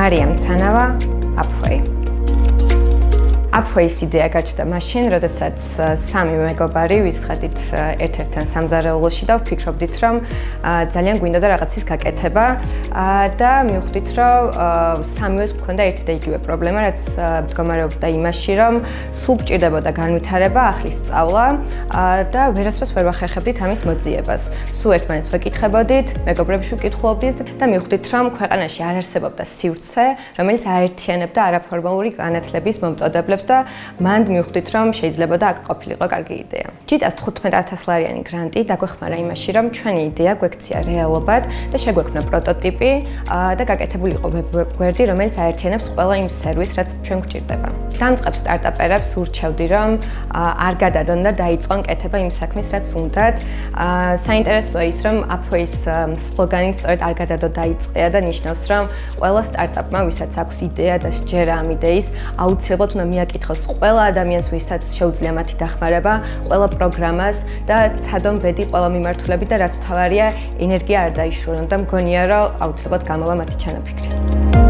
მარიამ ცანავა აფხვეი Upway-ის იდეა გაჩნდა მაშინ, როდესაც სამი მეგობარი ვისხადით ერთ-ერთთან სამზარეულოში და ვფიქრობდით, რომ ძალიან გვინდა და რაღაცის გაკეთება და მივხვდით, რომ სამივეს გვქონდა ერთი და იგივე პრობლემა, რაც მდგომარეობდა იმაში, რომ სულ ჭირდებოდა განვითარება, ახლის სწავლა და ვერასდროს ვერ ვახერხებდით ამის მოძიებას. სულ ერთმანეთს ვეკითხებოდით, მეგობრებს ვკითხულობდით და მივხვდით, რომ ქვეყანაში არ არსებობდა სივრცე, რომელიც აერთიანებდა არაფორმალური განათლების მომწოდებლებს და მანდ მივხვდით რომ შეიძლება და აქ ყოფილიყო კარგი იდეა. ჯიტას 15000 ლარიანი გრანტი დაგვეხმარა იმაში რომ ჩვენი იდეა გვექცია რეალობად და შეგვექმნა პროტოტიპი და გაკეთებული იყო ვებ-გვერდი რომელიც აერთიანებს ყველა იმ სერვისს რაც ჩვენ გვჭირდება. დამწყებ სტარტაპერებს ურჩევდი რომ არ გადადონ და დაიწყონ კეთება იმ საქმის რაც უნდათ. საინტერესოა ის რომ Upway-ის სლოგანი სწორედ არ გადადო დაიწყია და ნიშნავს რომ ყველა სტარტაპმა ვისაც აქვს იდეა და შეერა ამ იდეის აუცილებლად უნდა მიაკ აკითხოს ყველა ადამიანს, ვისაც შეუძლია მათი დახმარება, ყველა პროგრამას და ცადონ ბედი ყველა მიმართულებით და რაც მთავარია, ენერგია არ დაიშურონ და მგონია, რომ აუცილებლად გამოვა მათი ჩანაფიქრი.